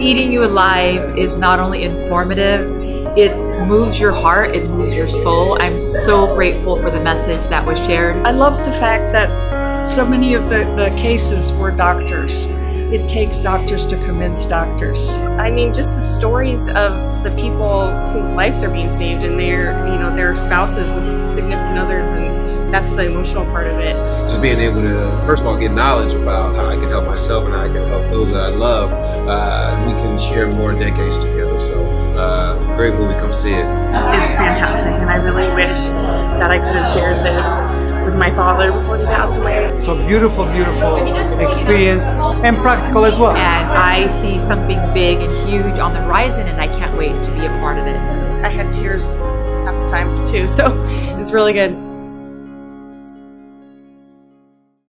Eating You Alive is not only informative, it moves your heart, it moves your soul. I'm so grateful for the message that was shared. I love the fact that so many of the, the cases were doctors. It takes doctors to convince doctors. I mean, just the stories of the people whose lives are being saved and their, you know, their spouses and significant others, and that's the emotional part of it. Just being able to, first of all, get knowledge about how I can help myself and how I can help those that I love. Uh, we can share more decades together. So, uh, great movie. Come see it. It's fantastic, and I really wish that I could have shared this with my father before he passed away. So beautiful, beautiful experience and practical as well. And I see something big and huge on the horizon, and I can't wait to be a part of it. I had tears half the time too, so it's really good.